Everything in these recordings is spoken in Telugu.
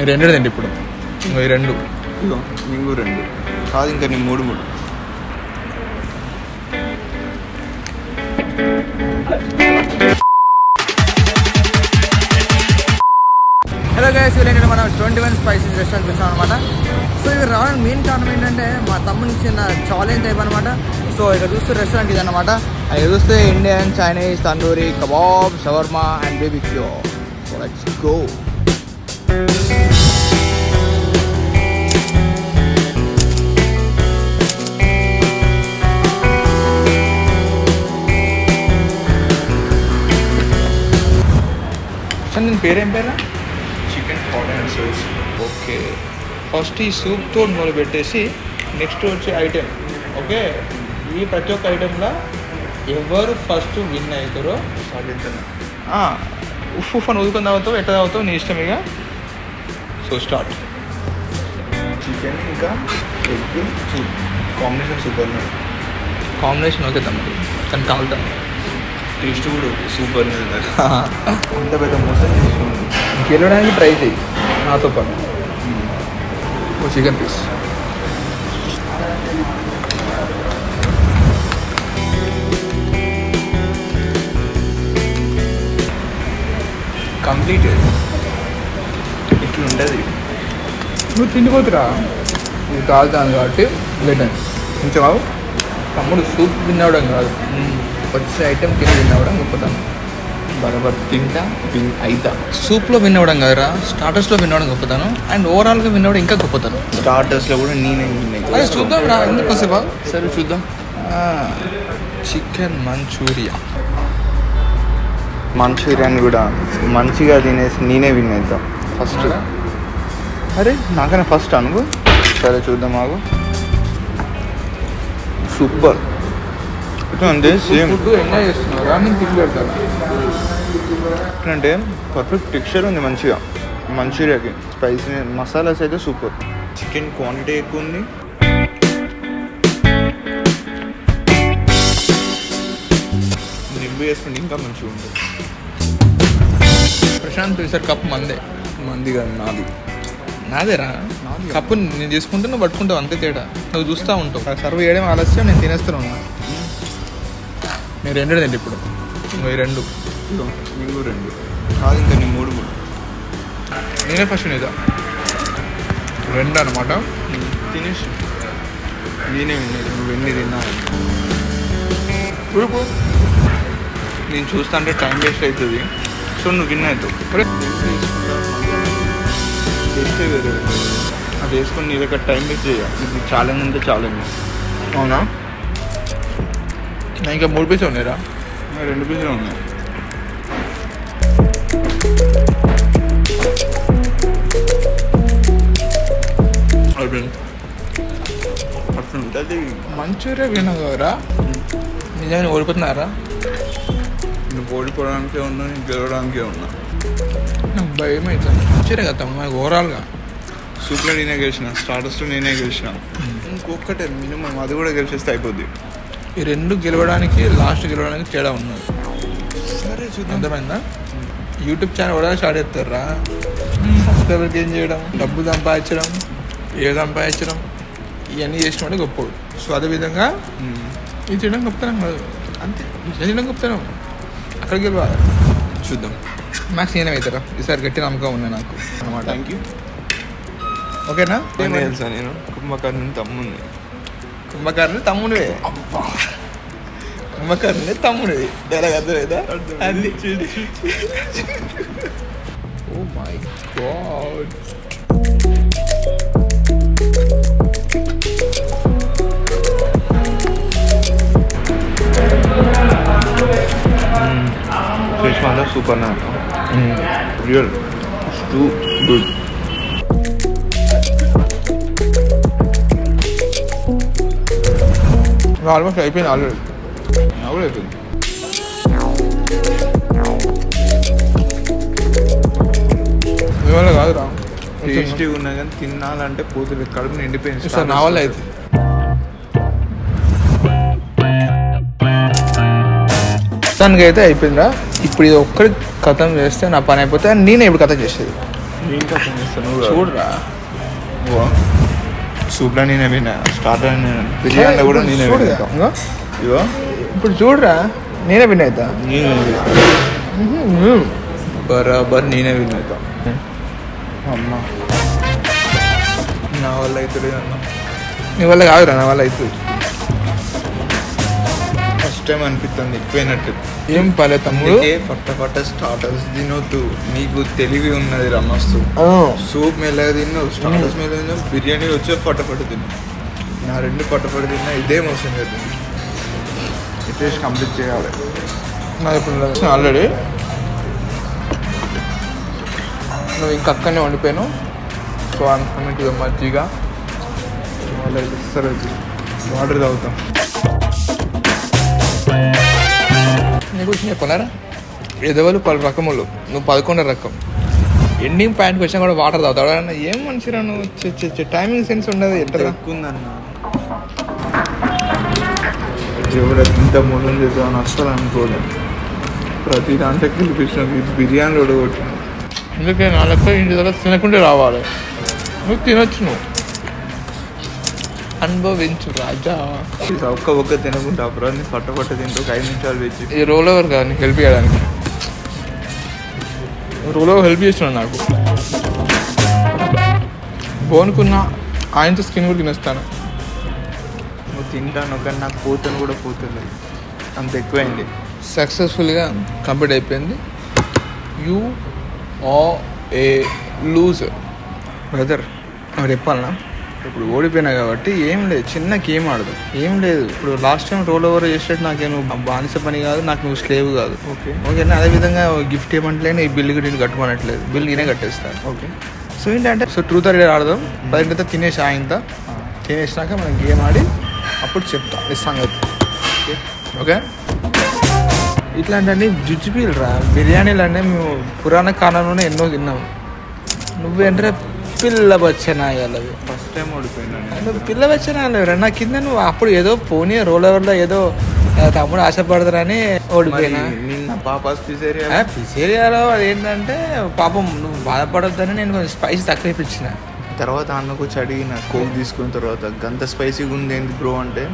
నేను రెండు తిండి ఇప్పుడు. ఈ రెండు. నీకు రెండు. కాదు ఇంకా నీ మూడు మూడు. హలో గైస్ ఏంటంటే మనం ట్వంటీ వన్ స్పైసెస్ రెస్టారెంట్ వచ్చాం అనమాట. సో ఇక్కడ రావడానికి మెయిన్ కారణం ఏంటంటే మా తమ్ముని చిన్న ఛాలెంజ్ టైప్ అనమాట. సో ఇక్కడ చూస్తే రెస్టారెంట్ ఇది అనమాట అది చూస్తే Indian Chinese tandoori kebab shawarma and barbecue let's go పేరేం పేరా? Chicken and sauce okay. First ఈ సూప్తో మొదలు పెట్టేసి నెక్స్ట్ వచ్చే ఐటెం ఓకే? ఈ ప్రతి ఒక్క ఐటెంలో ఎవరు ఫస్ట్ విన్ అవుతారో? ఉఫ్ ఉఫ్ అని ఉదుకొని తాగుతావు? ఎట్లా తాగుతావు? నీ ఇష్టం ఇక. సో స్టార్ట్ చికెన్ ఇంకా egg soup combination super combination okay తమ్ముడు. కానీ కాలుతాం. టేస్ట్ కూడా సూపర్ అంత పెద్ద మోసం చేసుకుంది గెలవడానికి ట్రై చేయి నాతో పాటు. ఓ చికెన్ పీస్. కంప్లీటెడ్ ఇట్లా ఉంటుంది నువ్వు తిండిపోతురా? ఇది కాలుతాను కాబట్టి లేటన్ కొంచెం బాబు. తమ్ముడు సూప్ తినవడం కాదు. వచ్చిన ఐటెం తిని తినవడం గొప్పతనం. బరాబర్ తింటా విన్ అయితా. సూప్లో విన్నవడం కదరా స్టార్టర్స్లో విన్నవడం గొప్పతనం అండ్ ఓవరాల్గా విన్నవడం ఇంకా గొప్పతనం. స్టార్టర్స్లో కూడా నేనే అదే చూద్దాం రా ఎందుకు వస్తే సరే చూద్దాం. చికెన్ మంచూరియా మంచూరియన్ కూడా మంచిగా తినేసి నేనే విన్ అవుతాం ఫస్ట్ అరే నాకన్నా ఫస్ట్ అనుకో సరే చూద్దాం మాకు సూపర్ అంటే సేమ్ ఫుడ్ ఎంజాయ్ చేస్తున్నారా. నేను తిరిగి పెడతాను అంటే పర్ఫెక్ట్ టెక్స్చర్ ఉంది మంచిగా. మంచూరియాకి. స్పైసీ మసాలాస్ అయితే సూపర్ చికెన్ క్వాంటిటీ ఎక్కువ ఉంది. నింబు వేసుకుంటే ఇంకా మంచిగా ఉంటుంది. ప్రశాంత్ ఈసారి కప్పు మందే. మంది కాదు నాది. నాదేరా? నాది. కప్పు నేను తీసుకుంటే నువ్వు పట్టుకుంటావు అంతే తేడా. నువ్వు చూస్తూ ఉంటావు. సర్వ్ చేయడం ఆలస్యం నేను తినేస్తూనే ఉన్నా నేను రెండు తిండి ఇప్పుడు. రెండు. నీకు రెండు. కాదు ఇంకా నీ మూడు మూడు నేనే ఫస్ట్ నీదా రెండు అనమాట తినేసి. నేనే విన్నది నువ్వు ఎన్ని తిన్నా? నేను చూస్తా అంటే టైం వేస్ట్ అవుతుంది. సో నువ్వు విన్ అవుతావు టేస్టే వేరే. అది వేసుకొని నీ దగ్గర టైం వేస్ట్ చేయాలి. ఇది ఛాలెంజ్ అంటే ఛాలెంజ్. అవునా? ఇంకా మూడు పీసులు ఉన్నాయిరా. రెండు పీసులు ఉన్నాయి. మంచూరియా వినగరా నిజంగా ఓడిపోతున్నారా? నువ్వు ఓడిపోవడానికే ఉన్నా నేను గెలవడానికే ఉన్నా. నాకు భయం అవుతుంది. మంచూరియా కదా మనకు ఓవరాల్గా. సూప్లో నేనే గెలిచిన స్టార్టర్స్లో నేనే గెలిచిన. ఇంకొకటే మినిమం అది కూడా గెలిచేస్తే అయిపోద్ది. ఈ రెండు గెలవడానికి లాస్ట్ గెలవడానికి తేడా ఉన్నది. సరే చూద్దాం. అర్థమైందా? యూట్యూబ్ ఛానల్ కూడా స్టార్ట్ చేస్తారా? సబ్స్క్రైబర్కి ఏం చేయడం? డబ్బు సంపాదించడం ఏ సంపాదించడం ఇవన్నీ చేసినవాడు గొప్పడు. సో అదేవిధంగా. ఇది చేయడం గొప్పతనం కాదు. అంతే. చేయడం గొప్పతనం. అక్కడికి వెళ్ళాలి చూద్దాం. మ్యాక్స్ నేనే అవుతారా? ఈసారి గట్టి నమ్మకం ఉన్నాయి నాకు. అనమాట థ్యాంక్ యూ ఓకేనా నేను? కుంభకర్ణి తమ్ముంది కుంభకర్ణి తమ్ముడివే కుంభకర్ణి తమ్ముడివి ఎలాగ అర్థమైందా అది ఓ మై గాడ్ ఫిష్ మాత్రం సూపర్ నా రియల్ టూ గుడ్ ఆల్మోస్ట్ అయిపోయింది ఆల్రెడీ. ఆల్రెడీ అయిపోయింది. మీ వల్ల కాదురా. టేస్టీగా ఉన్నా కానీ తినాలంటే పోతుంది కడుపు నిండిపోయింది. సార్ నా వల్ల అయితే మొత్తానికి అయితే అయిపోయిందా ఇప్పుడు ఇది ఒక్కడి కథం చేస్తే నా పని అయిపోతే నేనే ఇప్పుడు కథ చేసేది. ఏం కష్టం చేస్తాను చూడరా. సూప్లో నేనే విన్నా స్టార్టర్ నేను బిర్యానీలో కూడా నేనే చూడుగా. విన్నా ఇంగో, ఇగో ఇప్పుడు చూడరా నేనే విన్ అవుతా నేనే బరాబర్ నేనే విన్ అవుతా అమ్మ నా వల్ల అయితే అన్న నీ వల్ల కాదురా నా వల్ల అవుతుంది ఫస్ట్ టైం అనిపిస్తుంది ఎక్కువైనట్టు. ఏం పలే తమ్ముడు? పట్ట పట్ట స్టార్టర్స్ తినొద్దు. నీకు తెలివి ఉన్నది రమస్తు. సూప్ మెల్లగా తిన్నావు స్టార్టర్స్ మెల్లగా తిన్నావు బిర్యానీ వచ్చే పట్టపట్టు తిన్నావు నా రెండు పట్టపట్టు తిన్నా ఇదే మోసం కదా ఈ టేస్ట్ కంప్లీట్ చేయాలి. నాది ఇప్పుడు ఆల్రెడీ నువ్వు ఇంకా అక్కడనే వండిపోయాను so I'm coming to the మజ్జిగ. వాళ్ళ ఇస్తారు? వాటర్ తాగుతాం. నీకు వచ్చిన చెప్పలేరా ఎదవలు పలు రకములు. నువ్వు పదకొండు రకం. ఎండింగ్ పాయింట్కి వచ్చినా కూడా వాటర్ తాగుతాడు అన్న ఏం మనిషిరా నువ్వు? టైమింగ్ సెన్స్ ఉండదు ఉందన్న ఎవరు ఇంత మూలం చేద్దామని అస్సలు అనుకోలేదు ప్రతి దాంట్లోకి గెలిపించిన బిర్యానీ కూడా కొట్టిన అందుకే నా లెక్క ఇంటి దగ్గర తినకుంటే రావాలి. నువ్వు తినొచ్చు నువ్వు. అనుభవించు రాజా. ఒక్క ఒక్క తినకుండా అప్పుడు పట్ట పట్ట తింటూ ఒక ఐదు నిమిషాలు వేచి. ఈ రోల్ ఓవర్ కాదు నీకు హెల్ప్ చేయడానికి. రోల్ ఓవర్ హెల్ప్ చేస్తున్నాడు నాకు. బోనుకున్న ఆయనతో స్కిన్ కూడా తినేస్తాను. నువ్వు తింటాను కానీ నాకు పోతాను కూడా పోతుంది అంత ఎక్కువైంది. సక్సెస్ఫుల్గా కంప్లీట్ అయిపోయింది. You are a loser brother చెప్పాలనా? ఇప్పుడు ఓడిపోయినా కాబట్టి ఏం లేదు చిన్న గేమ్ ఆడదు. ఏం లేదు. ఇప్పుడు లాస్ట్ టైం రోల్ ఓవర్ చేసేటట్టు నాకేం నువ్వు బానిస పని కాదు నాకు నువ్వు స్లేవ్ కాదు. ఓకే ఓకేనా అదేవిధంగా గిఫ్ట్ ఏమంటలేను ఈ బిల్ కూడా నేను కట్టుకోనట్లేదు. బిల్ నేనే కట్టేస్తాను. ఓకే సో ఏంటంటే సో ట్రూత్ ఆర్ డేర్ ఆడదాం. పది తర్వాత తినేసి ఆయంత తినేసినాక మనం గేమ్ ఆడి అప్పుడు చెప్తా. ఈ సంగతి. ఓకే ఇట్లాంటి జుజ్జుపీలు రా. బిర్యానీలు అంటే మేము పురాణ కాలంలోనే ఎన్నో తిన్నాము నువ్వేంటే పిల్ల బచ్చనాయాలవి ఫస్ట్ టైం ఓడిపోయినాను నువ్వు పిల్ల బచ్చనాయాలి నా కింద నువ్వు అప్పుడు ఏదో పోనీ రోల్ ఓవర్లో ఏదో తమ్ముడు ఆశపడతారని ఓడిపోయినా. నిన్న ఆ, పిసేరియాలో అదేంటంటే పాపం నువ్వు బాధపడొద్దని నేను కొంచెం స్పైస్ తక్కువ ఇప్పించిన. తర్వాత అన్నకు వచ్చి అడిగిన కోక్ తీసుకున్న తర్వాత గంత స్పైసీగా ఉంది ఏంటి బ్రో? అంటే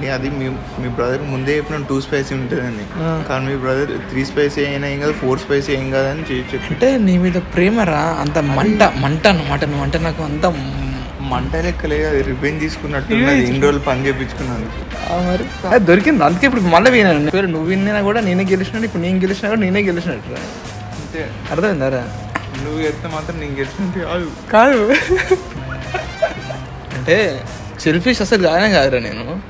నీ అది మీ మీ బ్రదర్ ముందే చెప్పిన టూ స్పైసీ ఉంటుందని. కానీ మీ బ్రదర్ త్రీ స్పైసీ అయినా ఏం కాదు ఫోర్ స్పైసీ ఏం కాదని చెప్పి అంటే నీ మీద ప్రేమరా అంత మంట మంట అన్నమాట. నువ్వు అంటే నాకు అంత మంట లెక్క లేదు అది రిబెన్ తీసుకున్నట్టు ఇన్ని రోజులు పని చేయించుకున్నాను మరి? అది దొరికింది అందుకే ఇప్పుడు మళ్ళీ విన్నాను నువ్వు విన్నా కూడా నేనే గెలిచినాడు ఇప్పుడు నేను గెలిచినా కూడా నేనే గెలిచినట్టు అంతే. అర్థమైందారా నువ్వు చెప్తే మాత్రం నేను గెలిచినట్టు కాదు. కాదు. అంటే సెల్ఫిష్ అసలు కాదనే కాదురా నేను.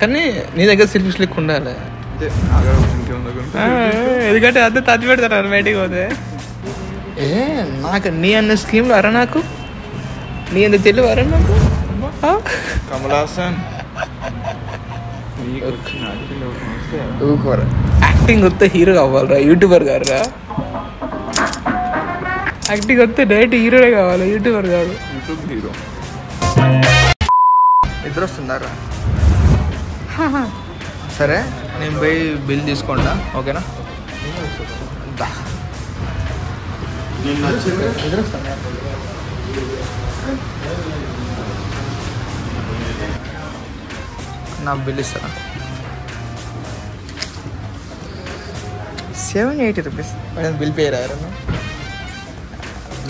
కానీ నీ దగ్గర సెల్ఫిష్ లెక్క ఉండాలి. ఎందుకంటే అంత తచ్చి పెడతారు బయటికి పోతే. ఏ నాకు నీ అన్న స్కీమ్లు అరా నాకు? నీ అంత తెలివి అరా నాకు? ఆ? కమల్ హాసన్. నీకు వచ్చిన అఖిల్ ఒకటి వస్తే ఊరుకోరా. యాక్టింగ్ వస్తే హీరో కావాలరా యూట్యూబర్ గారురా. యాక్టింగ్ వస్తే డైరెక్ట్ హీరోనే కావాలి యూట్యూబర్ కాదు. యూట్యూబ్ హీరో నిద్ర వస్తుందారా సరే? నేను పోయి బిల్ తీసుకుంటా ఓకేనా? నా బిల్ ఇస్తారా? Seven eighty rupees bill pay రాయరా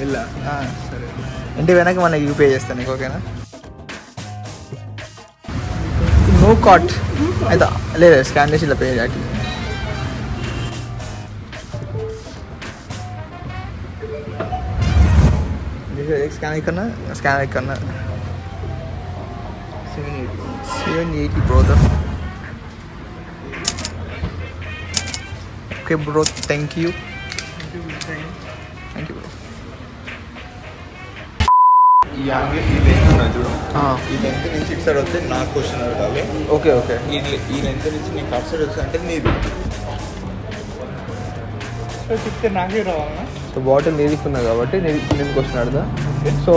వెళ్ళా సరే ఇంటి వెనక మనకి యూపే చేస్తాను నీకు ఓకేనా నో కాట్ అయితే లేదు స్కాన్ చేసి ఇలా పే చేయాలి స్కాన్ కన్నా స్కాన్ కన్నా seven eighty seven eighty brother okay bro thank you thank you ఈ యాంగిల్ ఈ లెంత్ ఉన్నది చూడు. ఈ లెంత్ నుంచి ఇటు సైడ్ వస్తే నాకు క్వశ్చన్ అడగాలి ఓకే ఓకే. ఈ లె- ఈ లెంత్ నుంచి నీకు అటు సైడ్ వస్తే అంటే నీది. చెప్తే నాకే రావాలన్నా సో బాటిల్ నీదిక్కున్నా కాబట్టి నేను క్వశ్చన్ అడదా సో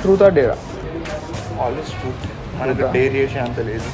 ట్రూత్ ఆర్ డేరా ఆల్వేస్ ట్రూత్ మనకు డేర్ చేసే అంత లేదు.